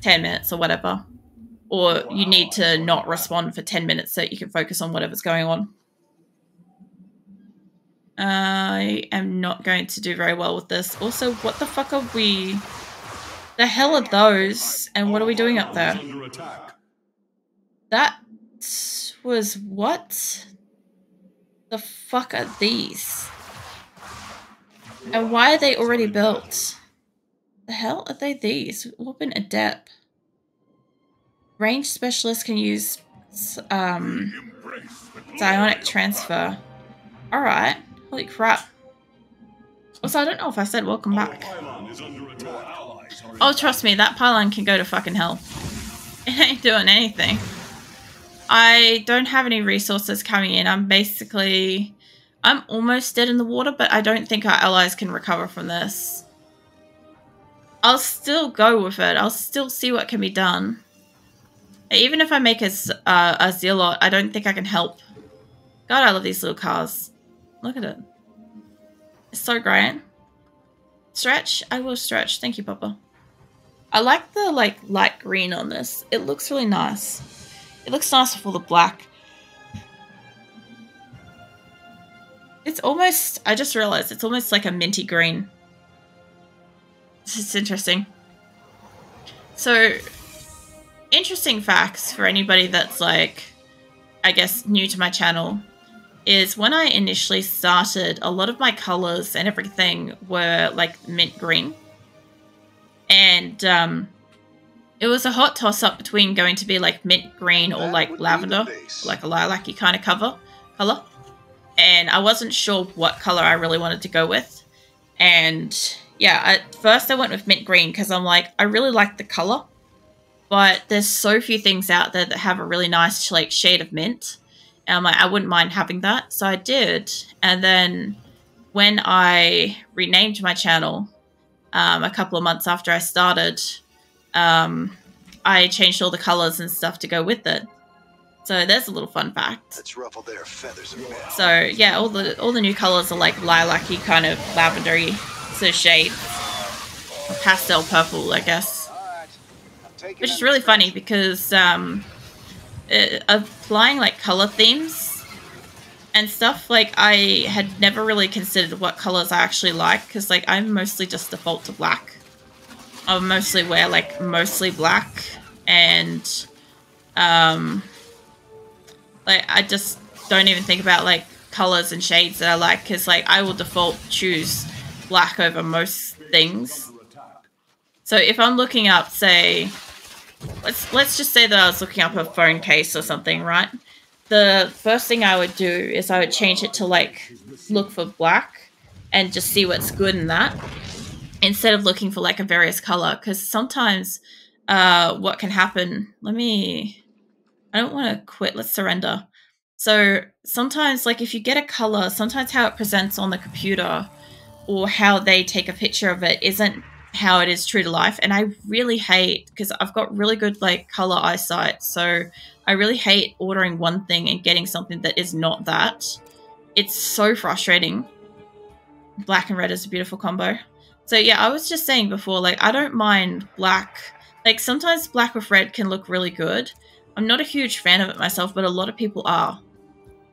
10 minutes or whatever. Or you need to not respond for 10 minutes so you can focus on whatever's going on. I am not going to do very well with this. Also, what the fuck are we... The hell are those? And what are we doing up there? That was what? The fuck are these? And why are they already built? The hell are they these? Open adept. Range specialist can use um, psionic transfer. Alright. Holy crap. Also, I don't know if I said welcome back. Oh, trust me, that pylon can go to fucking hell. It ain't doing anything. I don't have any resources coming in. I'm basically... I'm almost dead in the water, but I don't think our allies can recover from this. I'll still go with it. I'll still see what can be done. Even if I make a, uh, a zealot, I don't think I can help. God, I love these little cars. Look at it. It's so great. Stretch? I will stretch. Thank you, Papa. I like the like light green on this. It looks really nice. It looks nice with all the black. It's almost, I just realized, it's almost like a minty green. It's interesting. So, interesting facts for anybody that's like, I guess, new to my channel is when I initially started, a lot of my colors and everything were like mint green. And um, it was a hot toss up between going to be like mint green or like lavender, like a lilac-y kind of cover color. And I wasn't sure what color I really wanted to go with. And yeah, at first I went with mint green because I'm like, I really like the color. But there's so few things out there that have a really nice like shade of mint. And I'm like, I wouldn't mind having that. So I did. And then when I renamed my channel um, a couple of months after I started, um, I changed all the colors and stuff to go with it. So there's a little fun fact. Let's ruffle their feathers. So yeah, all the all the new colors are like lilac-y kind of lavendery of shade. Or pastel purple, I guess. Which is really funny because um, it, applying like color themes and stuff, like I had never really considered what colors I actually like because like I'm mostly just default to black. I mostly wear like mostly black and um like I just don't even think about like colors and shades that I like because like I will default choose black over most things. So if I'm looking up, say, let's let's just say that I was looking up a phone case or something, right? The first thing I would do is I would change it to like look for black and just see what's good in that instead of looking for like a various color because sometimes uh, what can happen let me i don't want to quit let's surrender so sometimes like if you get a color sometimes how it presents on the computer or how they take a picture of it isn't how it is true to life and i really hate because i've got really good like color eyesight so i really hate ordering one thing and getting something that is not that it's so frustrating black and red is a beautiful combo so yeah, I was just saying before, like I don't mind black. Like sometimes black with red can look really good. I'm not a huge fan of it myself, but a lot of people are.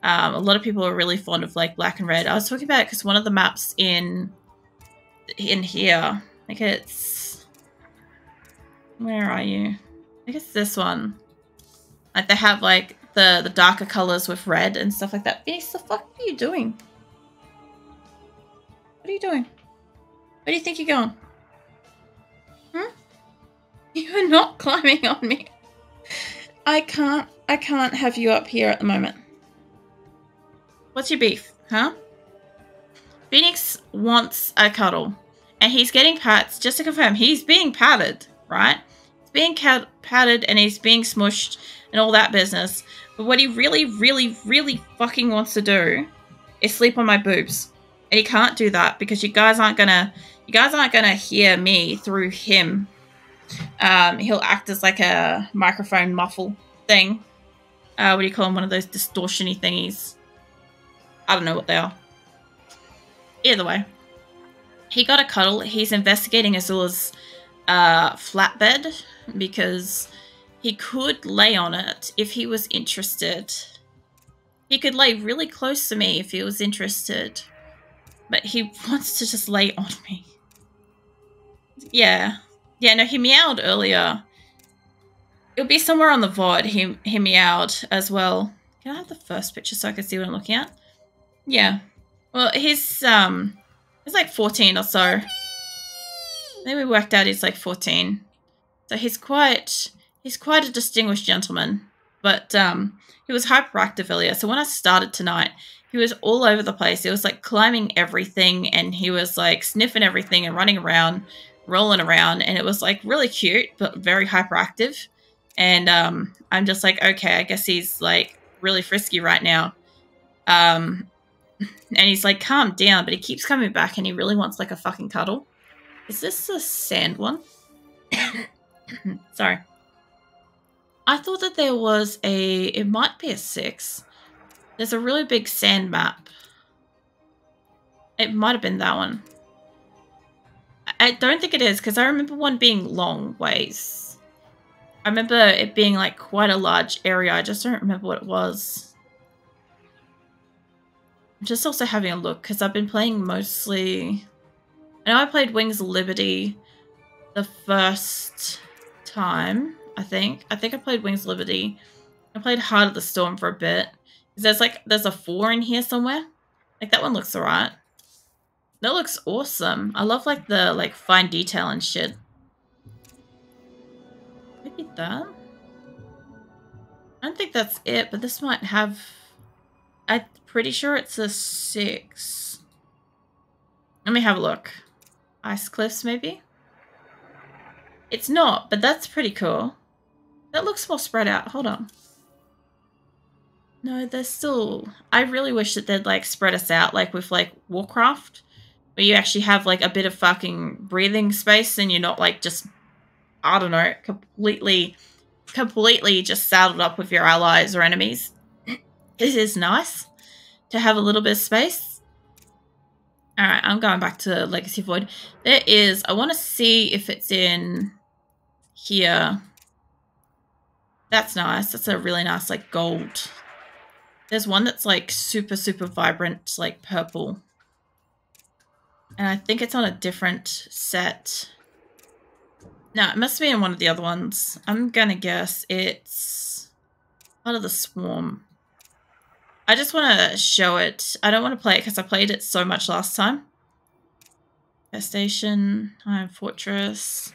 Um, a lot of people are really fond of like black and red. I was talking about it because one of the maps in in here, like it's where are you? I guess this one. Like they have like the the darker colors with red and stuff like that. Phoenix, the fuck are you doing? What are you doing? Where do you think you're going? Hmm? You're not climbing on me. I can't, I can't have you up here at the moment. What's your beef, huh? Phoenix wants a cuddle. And he's getting pats, just to confirm, he's being patted, right? He's being patted and he's being smushed and all that business. But what he really, really, really fucking wants to do is sleep on my boobs. And he can't do that because you guys aren't gonna you guys aren't to hear me through him. Um, he'll act as like a microphone muffle thing. Uh, what do you call them? One of those distortiony thingies. I don't know what they are. Either way. He got a cuddle. He's investigating Azula's uh, flatbed because he could lay on it if he was interested. He could lay really close to me if he was interested. But he wants to just lay on me. Yeah. Yeah, no, he meowed earlier. It'll be somewhere on the VOD. He, he meowed as well. Can I have the first picture so I can see what I'm looking at? Yeah. Well, he's, um, he's like 14 or so. Then we worked out he's like 14. So he's quite, he's quite a distinguished gentleman. But, um, he was hyperactive earlier. So when I started tonight, he was all over the place. He was like climbing everything and he was like sniffing everything and running around, rolling around. And it was like really cute, but very hyperactive. And um, I'm just like, okay, I guess he's like really frisky right now. Um, and he's like, calm down, but he keeps coming back and he really wants like a fucking cuddle. Is this a sand one? Sorry. I thought that there was a, it might be a six. There's a really big sand map. It might have been that one. I don't think it is because I remember one being long ways. I remember it being like quite a large area. I just don't remember what it was. Just also having a look because I've been playing mostly... I know I played Wings of Liberty the first time. I think. I think I played Wings of Liberty. I played Heart of the Swarm for a bit. There's like, there's a four in here somewhere. Like that one looks alright. That looks awesome. I love like the like fine detail and shit. Maybe that? I don't think that's it, but this might have... I'm pretty sure it's a six. Let me have a look. Ice cliffs, maybe? It's not, but that's pretty cool. That looks more spread out. Hold on. No, they're still... I really wish that they'd, like, spread us out, like, with, like, Warcraft. Where you actually have, like, a bit of fucking breathing space and you're not, like, just... I don't know, completely... Completely just saddled up with your allies or enemies. it is nice to have a little bit of space. Alright, I'm going back to Legacy Void. There is... I want to see if it's in... Here that's nice. That's a really nice, like, gold. There's one that's, like, super, super vibrant, like, purple. And I think it's on a different set. No, it must be in one of the other ones. I'm gonna guess it's part of the swarm. I just want to show it. I don't want to play it because I played it so much last time. Station, Iron Fortress.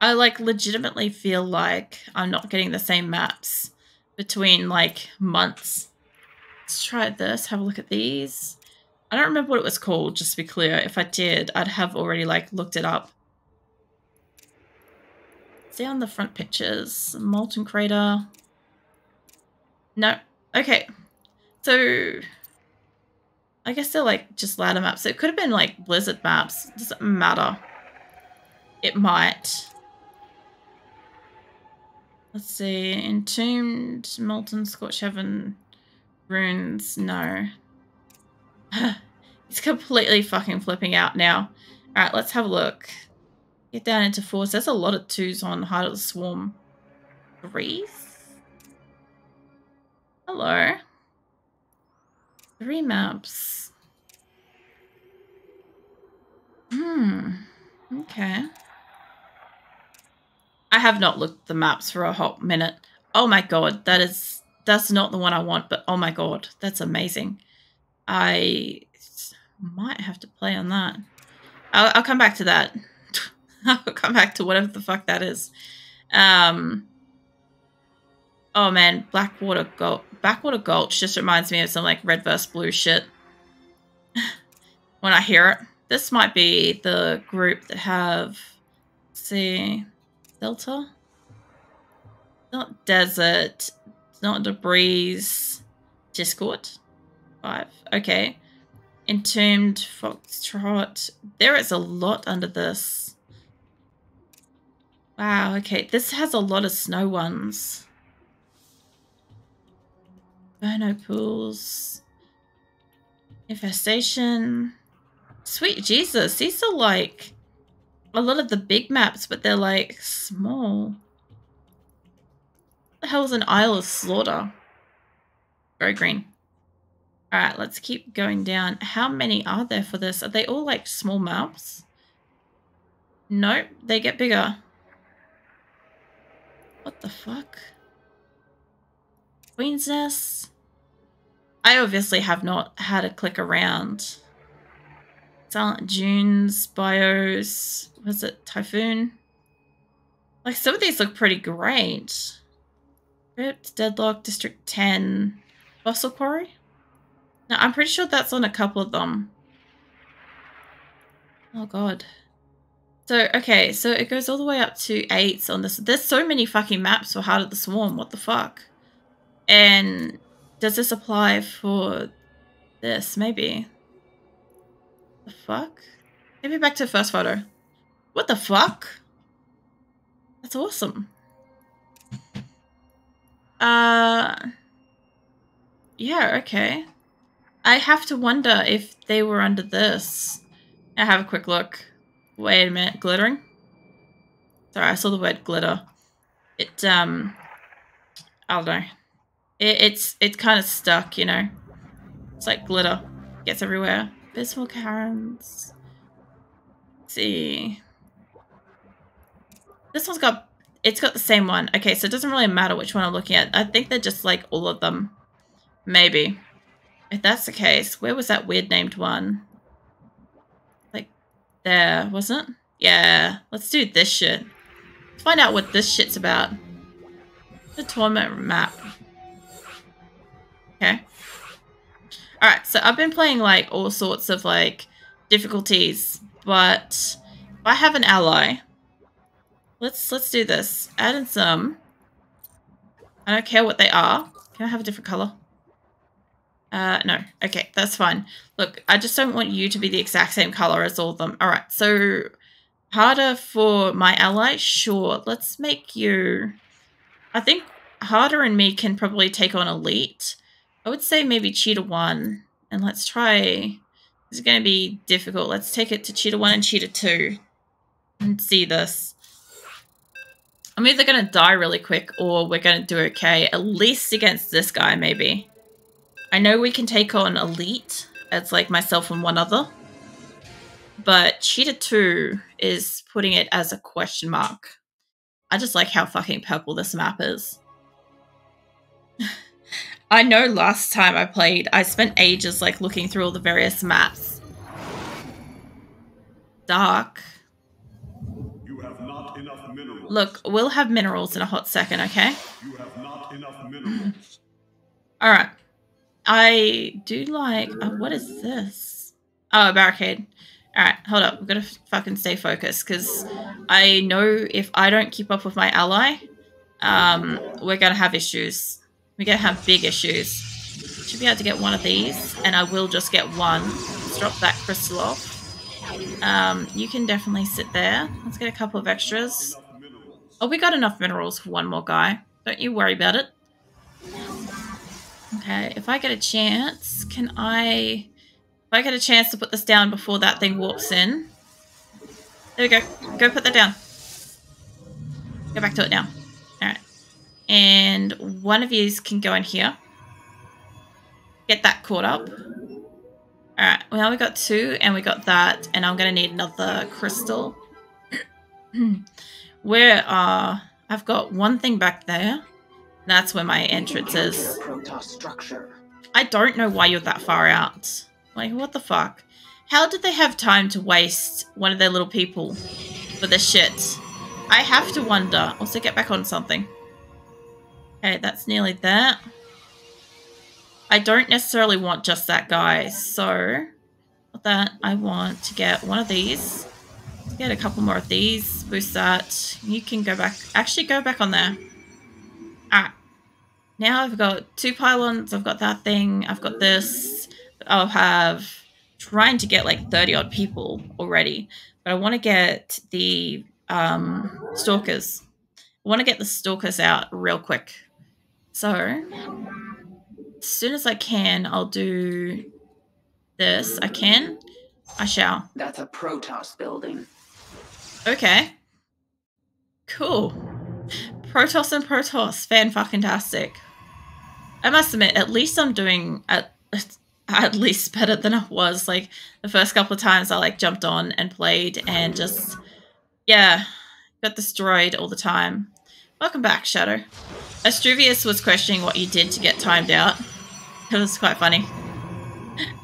I like legitimately feel like I'm not getting the same maps between like months. Let's try this, have a look at these. I don't remember what it was called, just to be clear. If I did, I'd have already like looked it up. See on the front pictures, Molten Crater. No, okay. So I guess they're like just ladder maps. It could have been like Blizzard maps. Doesn't matter. It might. Let's see. Entombed, Molten, Scorch Heaven, Runes. No. He's completely fucking flipping out now. Alright, let's have a look. Get down into fours. There's a lot of twos on Heart of the Swarm. Threes? Hello. Three maps. Hmm. Okay. I have not looked at the maps for a hot minute. Oh my god, that is that's not the one I want, but oh my god, that's amazing. I might have to play on that. I'll, I'll come back to that. I'll come back to whatever the fuck that is. Um. Oh man, Blackwater Gulch. Gulch just reminds me of some like red versus blue shit. when I hear it, this might be the group that have. see. Delta? Not desert. Not debris. Discord? Five. Okay. Entombed Foxtrot. There is a lot under this. Wow, okay. This has a lot of snow ones. Burno pools. Infestation. Sweet Jesus, these are like a lot of the big maps, but they're like small. What the hell is an Isle of Slaughter? Very green. Alright, let's keep going down. How many are there for this? Are they all like small maps? Nope, they get bigger. What the fuck? Queen's Nest? I obviously have not had a click around. Silent Dunes, Bios, was it Typhoon? Like some of these look pretty great. Crypt, Deadlock, District 10, Fossil Quarry? No, I'm pretty sure that's on a couple of them. Oh god. So, okay, so it goes all the way up to 8 on this. There's so many fucking maps for Heart of the Swarm. What the fuck? And does this apply for this? Maybe. The fuck? Maybe back to the first photo. What the fuck? That's awesome. Uh... Yeah, okay. I have to wonder if they were under this. I have a quick look. Wait a minute, glittering? Sorry, I saw the word glitter. It, um... I don't know. It, it's it's kind of stuck, you know. It's like glitter. Gets everywhere. Abysmal Cairns. Let's see. This one's got... It's got the same one. Okay, so it doesn't really matter which one I'm looking at. I think they're just like all of them. Maybe. If that's the case, where was that weird named one? Like, there, wasn't it? Yeah, let's do this shit. Let's find out what this shit's about. The torment map. Okay. Alright, so I've been playing like all sorts of like difficulties, but if I have an ally, let's let's do this. Add in some. I don't care what they are. Can I have a different color? Uh, no. Okay, that's fine. Look, I just don't want you to be the exact same color as all of them. Alright, so harder for my ally? Sure. Let's make you... I think Harder and me can probably take on Elite. I would say maybe Cheater 1. And let's try... This is going to be difficult. Let's take it to Cheater 1 and Cheater 2. And see this. I'm either going to die really quick or we're going to do okay. At least against this guy, maybe. I know we can take on Elite. It's like myself and one other. But Cheater 2 is putting it as a question mark. I just like how fucking purple this map is. I know last time I played, I spent ages like looking through all the various maps. Dark. You have not enough minerals. Look, we'll have minerals in a hot second, okay? You have not enough minerals. Alright. I do like... Oh, what is this? Oh, a barricade. Alright, hold up. We've got to fucking stay focused because I know if I don't keep up with my ally, um, we're going to have issues. We're going to have big issues. Should be able to get one of these, and I will just get one. Let's drop that crystal off. Um, you can definitely sit there. Let's get a couple of extras. Oh, we got enough minerals for one more guy. Don't you worry about it. Okay, if I get a chance, can I... If I get a chance to put this down before that thing warps in... There we go. Go put that down. Go back to it now. And one of you can go in here. Get that caught up. Alright, well we got two and we got that. And I'm going to need another crystal. where uh I've got one thing back there. That's where my entrance is. I don't know why you're that far out. Like, what the fuck? How did they have time to waste one of their little people for this shit? I have to wonder. Also, get back on something. Okay, that's nearly that. I don't necessarily want just that guy, so that I want to get one of these. Get a couple more of these. Boost that. You can go back. Actually, go back on there. Alright. Now I've got two pylons. I've got that thing. I've got this. I'll have trying to get like 30 odd people already. But I want to get the um, stalkers. I want to get the stalkers out real quick. So, as soon as I can, I'll do this. I can. I shall. That's a Protoss building. Okay. Cool. Protoss and Protoss. Fan fucking tastic. I must admit, at least I'm doing at at least better than I was. Like the first couple of times I like jumped on and played and just yeah, got destroyed all the time. Welcome back, Shadow. Astruvius was questioning what you did to get timed out. It was quite funny.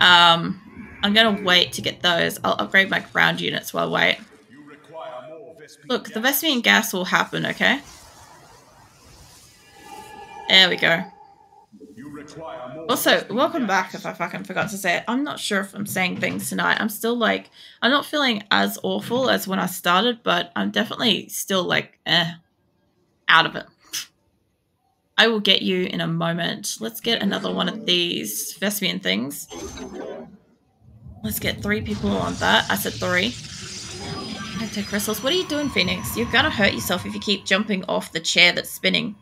Um, I'm gonna wait to get those. I'll upgrade my ground units while I wait. Look, the Vespene gas will happen, okay? There we go. Also, welcome back if I fucking forgot to say it. I'm not sure if I'm saying things tonight. I'm still like, I'm not feeling as awful as when I started, but I'm definitely still like, eh, out of it. I will get you in a moment. Let's get another one of these Vespene things. Let's get three people on that. I said three. Crystals. What are you doing, Phoenix? You're gonna hurt yourself if you keep jumping off the chair that's spinning.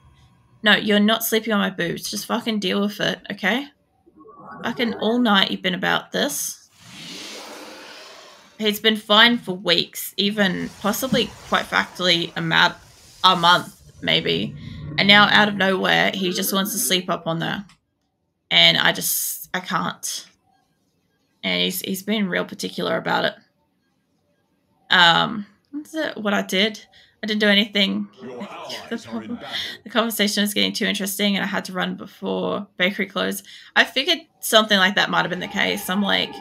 No, you're not sleeping on my boobs. Just fucking deal with it, okay? Fucking all night you've been about this. He's been fine for weeks, even possibly quite factually a, a month, maybe. And now out of nowhere, he just wants to sleep up on there. And I just, I can't. And he's, he's been real particular about it. Um, what's it, what I did? I didn't do anything. the, the conversation was getting too interesting and I had to run before bakery closed. I figured something like that might have been the case. I'm like,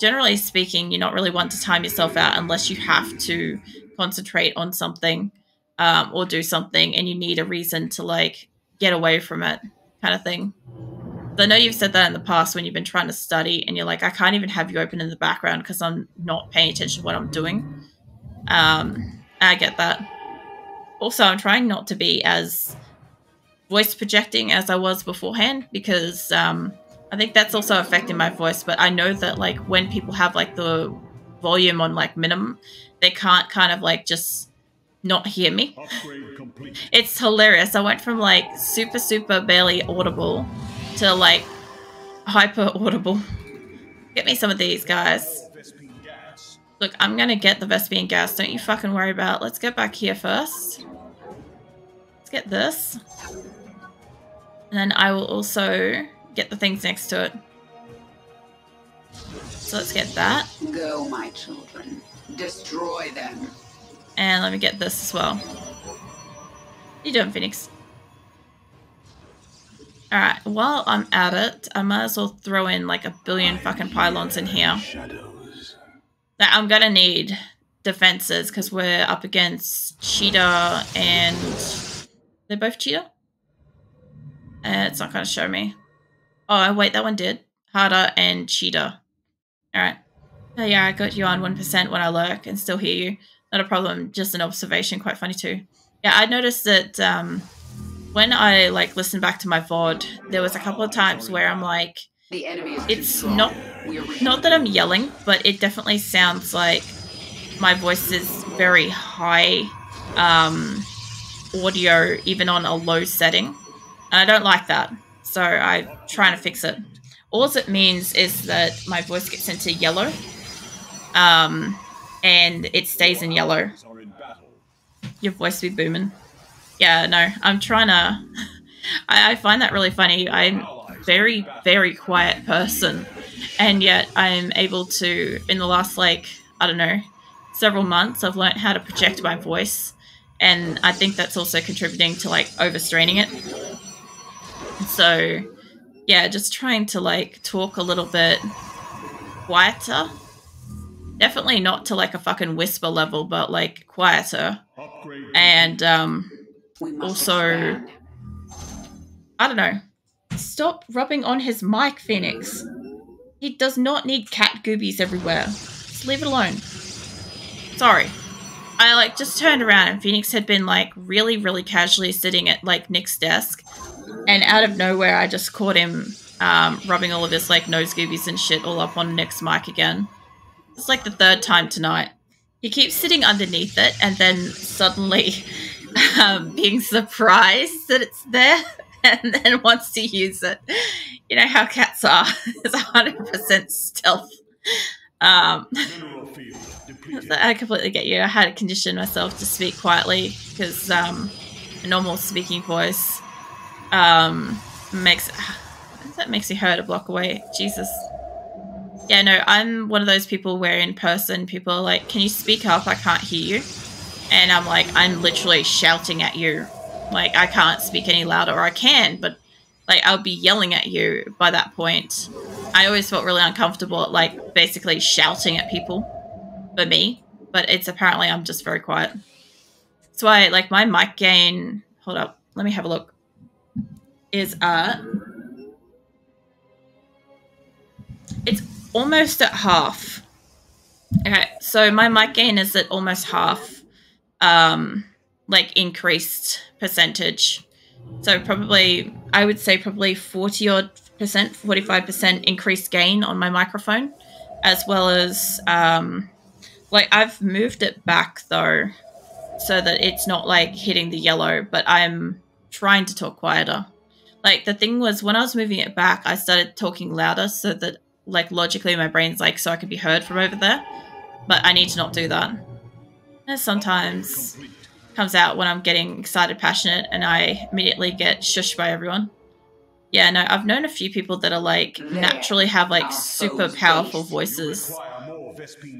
generally speaking, you're not really one to time yourself out unless you have to concentrate on something um, or do something and you need a reason to like get away from it kind of thing. I know you've said that in the past when you've been trying to study and you're like, I can't even have you open in the background because I'm not paying attention to what I'm doing. Um, I get that. Also, I'm trying not to be as voice projecting as I was beforehand because um, I think that's also affecting my voice. But I know that like when people have like the volume on like minimum, they can't kind of like just not hear me. It's hilarious. I went from like super, super barely audible to like hyper audible. Get me some of these guys. Look, I'm gonna get the Vespene gas. Don't you fucking worry about it. Let's get back here first. Let's get this. And then I will also get the things next to it. So let's get that. Go, my children. Destroy them. And let me get this as well. You doing, Phoenix? Alright, while I'm at it, I might as well throw in like a billion fucking pylons in here. That I'm gonna need defenses because we're up against Cheater and they're both Cheater. Uh, it's not gonna show me. Oh wait, that one did. Harder and Cheater. All right. Oh yeah, I got you on one percent when I lurk and still hear you. Not a problem. Just an observation. Quite funny too. Yeah, I noticed that um, when I like listened back to my VOD, there was a couple of times where I'm like, the enemy is it's not not that I'm yelling, but it definitely sounds like my voice is very high um, audio, even on a low setting. And I don't like that. So I'm trying to fix it. All it means is that my voice gets into yellow. Um, and it stays in yellow. Your voice be booming. Yeah, no, I'm trying to... I, I find that really funny. I'm very, very quiet person. And yet I'm able to, in the last, like, I don't know, several months, I've learned how to project my voice. And I think that's also contributing to, like, overstraining it. So, yeah, just trying to, like, talk a little bit quieter. Definitely not to, like, a fucking whisper level, but, like, quieter. And, um, also, I don't know. Stop rubbing on his mic, Phoenix. He does not need cat goobies everywhere. Just leave it alone. Sorry. I like just turned around and Phoenix had been like really, really casually sitting at like Nick's desk. And out of nowhere, I just caught him um, rubbing all of his like nose goobies and shit all up on Nick's mic again. It's like the third time tonight. He keeps sitting underneath it and then suddenly um, being surprised that it's there. and then wants to use it. You know how cats are. It's 100% stealth. Um, I completely get you. I had to condition myself to speak quietly because um, a normal speaking voice um, makes that makes you heard a block away. Jesus. Yeah, no, I'm one of those people where in person people are like, "Can you speak up? I can't hear you." And I'm like, I'm literally shouting at you. Like I can't speak any louder, or I can, but like I'll be yelling at you by that point. I always felt really uncomfortable at like basically shouting at people for me, but it's apparently I'm just very quiet. That's why like my mic gain, hold up, let me have a look, is at, it's almost at half. Okay, so my mic gain is at almost half, um, like increased percentage. So probably, I would say probably 40 odd percent, 45% increased gain on my microphone, as well as, um, like I've moved it back though, so that it's not like hitting the yellow, but I'm trying to talk quieter. Like the thing was when I was moving it back, I started talking louder so that like logically my brain's like so I can be heard from over there. But I need to not do that. And sometimes comes out when I'm getting excited, passionate, and I immediately get shushed by everyone. Yeah, no, I've known a few people that are like naturally have like super powerful voices.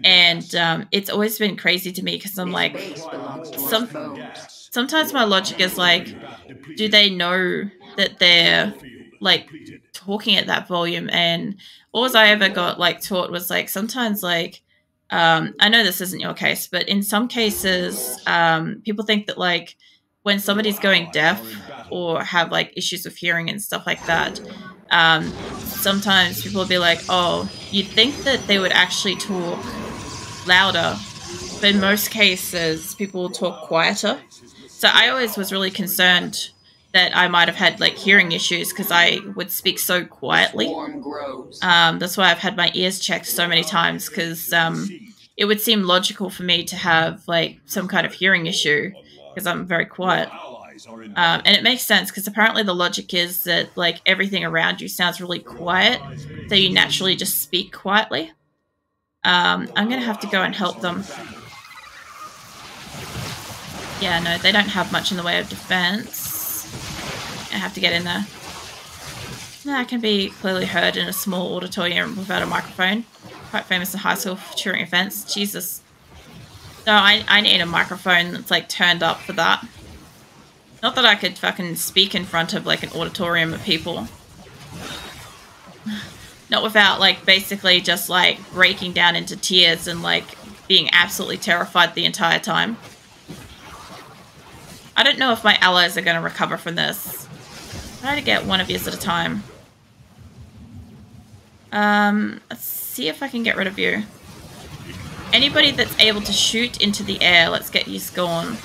And um, it's always been crazy to me because I'm like, some, sometimes my logic is like, do they know that they're like talking at that volume? And all I ever got like taught was like sometimes like um, I know this isn't your case, but in some cases, um, people think that like when somebody's going deaf or have like issues with hearing and stuff like that, um, sometimes people will be like, "Oh, you'd think that they would actually talk louder," but in most cases, people will talk quieter. So I always was really concerned that I might have had like hearing issues because I would speak so quietly. Um, that's why I've had my ears checked so many times because um, it would seem logical for me to have like some kind of hearing issue because I'm very quiet. Um, and it makes sense because apparently the logic is that like everything around you sounds really quiet, so you naturally just speak quietly. Um, I'm gonna have to go and help them. Yeah, no, they don't have much in the way of defense. Have to get in there. That can be clearly heard in a small auditorium without a microphone. Quite famous in high school for cheering events. Jesus. No, I, I need a microphone that's like turned up for that. Not that I could fucking speak in front of like an auditorium of people. Not without like basically just like breaking down into tears and like being absolutely terrified the entire time. I don't know if my allies are going to recover from this. Try to get one of yous at a time. Um, let's see if I can get rid of you. Anybody that's able to shoot into the air, let's get you gone.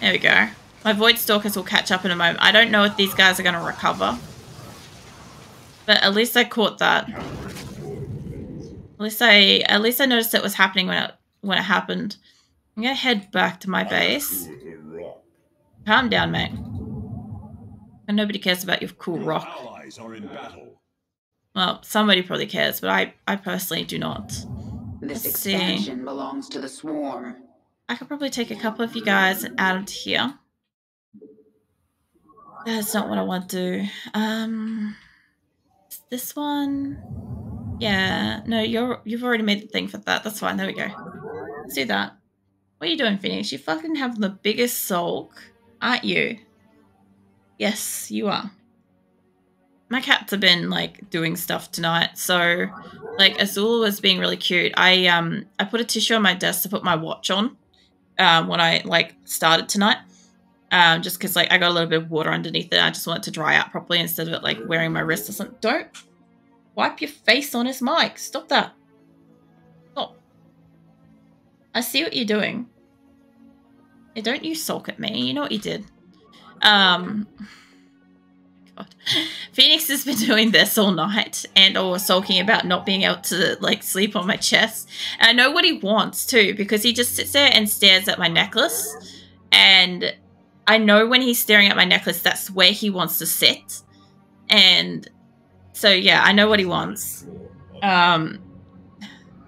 There we go. My Void Stalkers will catch up in a moment. I don't know if these guys are going to recover. But at least I caught that. At least I at least I noticed it was happening when it when it happened. I'm gonna head back to my base. Calm down, mate. And nobody cares about your cool rock. Well, somebody probably cares, but I, I personally do not. This Let's expansion see. belongs to the swarm. I could probably take a couple of you guys out of here. That's not what I want to do. Um, this one. Yeah, no, you're you've already made the thing for that. That's fine. There we go. Let's do that. What are you doing, Phoenix? You fucking have the biggest sulk, aren't you? Yes, you are. My cats have been like doing stuff tonight, so like Azul was being really cute. I um I put a tissue on my desk to put my watch on um, when I like started tonight. Um, just because like I got a little bit of water underneath it. I just want it to dry out properly instead of it like wearing my wrist or something. Don't wipe your face on his mic. Stop that. Stop. I see what you're doing. Don't you sulk at me. You know what you did. Um, God. Phoenix has been doing this all night and or sulking about not being able to like sleep on my chest. And I know what he wants too because he just sits there and stares at my necklace. And I know when he's staring at my necklace, that's where he wants to sit. And so yeah, I know what he wants. Um,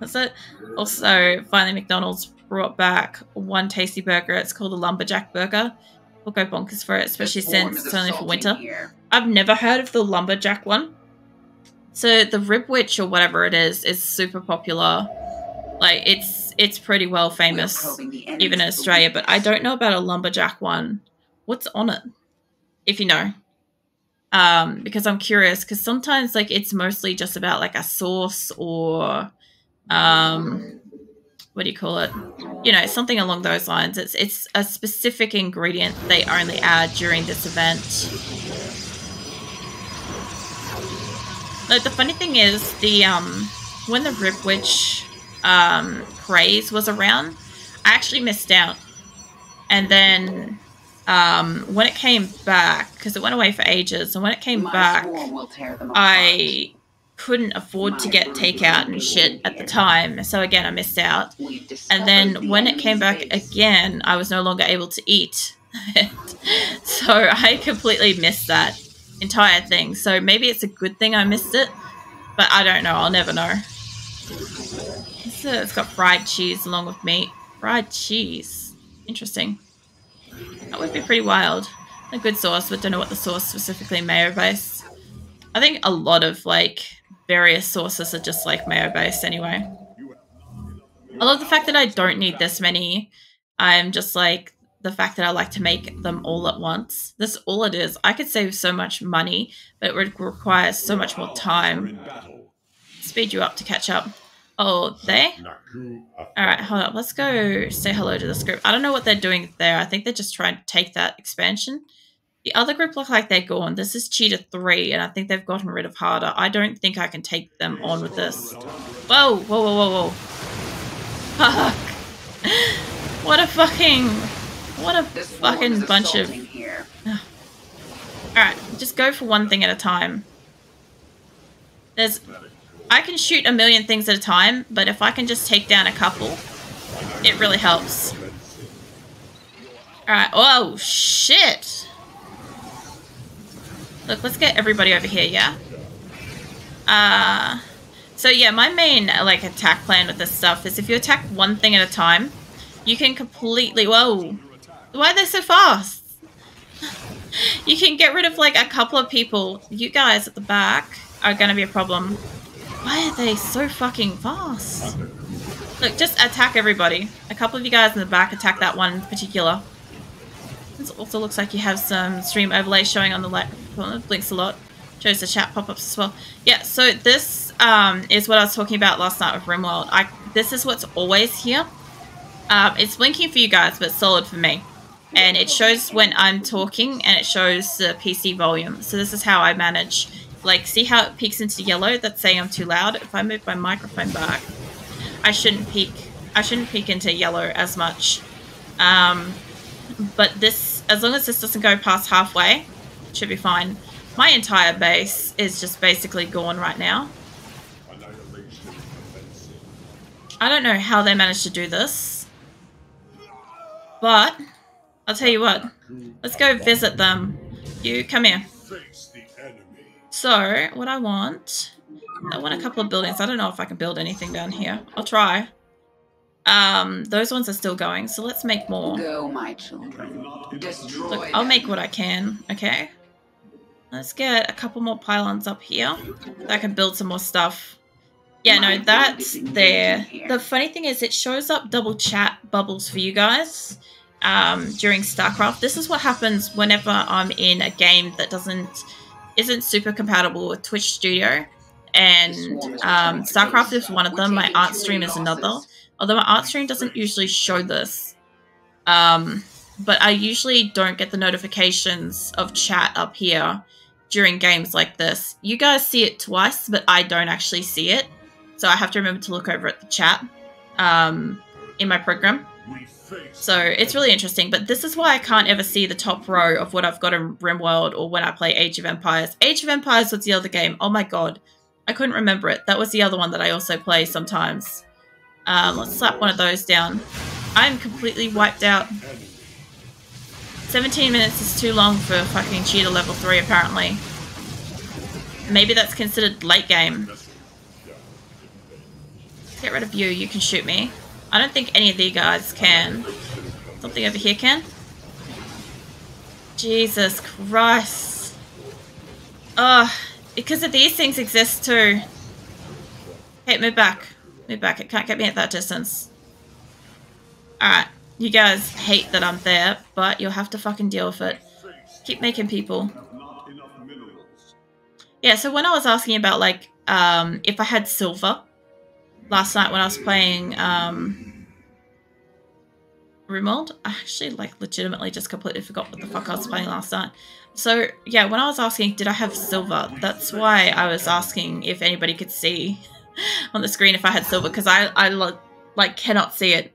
That's it. Also, finally, McDonald's brought back one tasty burger. It's called a lumberjack burger. We'll go bonkers for it, especially since it's only for winter. Here. I've never heard of the lumberjack one. So the rib witch or whatever it is is super popular. Like it's it's pretty well famous even in Australia, but I don't know about a lumberjack one. What's on it? If you know. Um, because I'm curious, because sometimes like it's mostly just about like a sauce or um what do you call it? You know, something along those lines. It's it's a specific ingredient they only add during this event. Like the funny thing is the um when the Ribwitch um craze was around, I actually missed out. And then um when it came back, because it went away for ages, and when it came My back I couldn't afford to get takeout and shit at the time. So again, I missed out. And then when it came back again, I was no longer able to eat. so I completely missed that entire thing. So maybe it's a good thing I missed it, but I don't know. I'll never know. It's got fried cheese along with meat. Fried cheese. Interesting. That would be pretty wild. A good sauce, but don't know what the sauce specifically mayo based. I think a lot of like various sauces are just like mayo based anyway. I love the fact that I don't need this many. I'm just like the fact that I like to make them all at once. This all it is. I could save so much money, but it would require so much more time. Speed you up to catch up. Oh, they? Alright, hold up. Let's go say hello to this group. I don't know what they're doing there. I think they're just trying to take that expansion. The other group look like they're gone. This is Cheater 3, and I think they've gotten rid of Harder. I don't think I can take them on with this. Whoa, whoa, whoa, whoa, whoa. Fuck. What a fucking... What a this fucking bunch of... Alright, just go for one thing at a time. There's... I can shoot a million things at a time, but if I can just take down a couple, it really helps. Alright, oh, shit! Look, let's get everybody over here, yeah? Uh, so yeah, my main like attack plan with this stuff is if you attack one thing at a time, you can completely, whoa, why are they so fast? you can get rid of like a couple of people. You guys at the back are going to be a problem. Why are they so fucking fast? Look, just attack everybody. A couple of you guys in the back attack that one in particular. This also looks like you have some stream overlay showing on the left. blinks a lot. Shows the chat pop-ups as well. Yeah, so this um, is what I was talking about last night with RimWorld. I, this is what's always here. Um, it's blinking for you guys, but solid for me. And it shows when I'm talking, and it shows the PC volume. So this is how I manage. Like, see how it peaks into yellow? That's saying I'm too loud. If I move my microphone back, I shouldn't peak. I shouldn't peak into yellow as much. Um, but this, as long as this doesn't go past halfway, should be fine. My entire base is just basically gone right now. I don't know how they managed to do this. But, I'll tell you what. Let's go visit them. You, come here. So, what I want... I want a couple of buildings. I don't know if I can build anything down here. I'll try. Um, those ones are still going, so let's make more. Go, my children. Destroy Look, I'll make what I can, okay? Let's get a couple more pylons up here. I can build some more stuff. Yeah, no, that's there. The funny thing is it shows up double chat bubbles for you guys um, during StarCraft. This is what happens whenever I'm in a game that doesn't isn't super compatible with Twitch Studio. And um, StarCraft is one of them. My art stream is another. Although my art stream doesn't usually show this. Um, but I usually don't get the notifications of chat up here during games like this. You guys see it twice, but I don't actually see it. So I have to remember to look over at the chat um, in my program. So it's really interesting, but this is why I can't ever see the top row of what I've got in RimWorld or when I play Age of Empires. Age of Empires was the other game. Oh my god. I couldn't remember it. That was the other one that I also play sometimes. Um, let's slap one of those down. I'm completely wiped out. 17 minutes is too long for fucking cheater level 3 apparently. Maybe that's considered late game. get rid of you. You can shoot me. I don't think any of these guys can. Something over here can. Jesus Christ. Ugh. Because of these things exist too. Hey, move back. Move back. It can't get me at that distance. Alright. You guys hate that I'm there, but you'll have to fucking deal with it. Keep making people. Yeah, so when I was asking about, like, um, if I had silver last night when I was playing, um, I actually, like, legitimately just completely forgot what the fuck I was playing last night. So, yeah, when I was asking, did I have silver? That's why I was asking if anybody could see on the screen if I had silver, because I, I, like, cannot see it.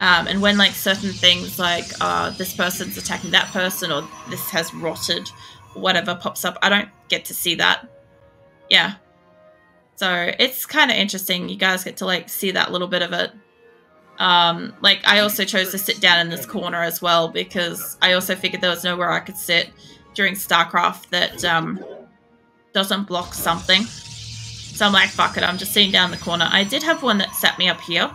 Um, and when, like, certain things like, uh, this person's attacking that person, or this has rotted, whatever pops up, I don't get to see that. Yeah. So, it's kind of interesting. You guys get to, like, see that little bit of it. Um, like, I also chose to sit down in this corner as well, because I also figured there was nowhere I could sit during StarCraft that um, doesn't block something. So I'm like, fuck it, I'm just sitting down the corner. I did have one that set me up here.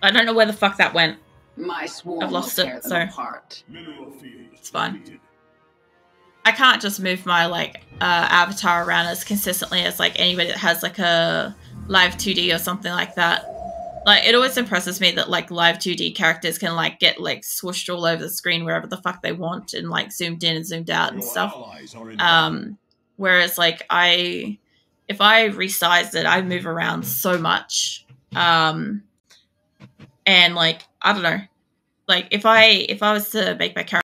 I don't know where the fuck that went. My swarm I've lost it, so- apart. It's fine. I can't just move my like uh, avatar around as consistently as like anybody that has like a live 2D or something like that. Like it always impresses me that like live 2D characters can like get like swooshed all over the screen wherever the fuck they want and like zoomed in and zoomed out and stuff. Um, whereas like I, if I resize it, I move around so much. Um, and like I don't know, like if I if I was to make my character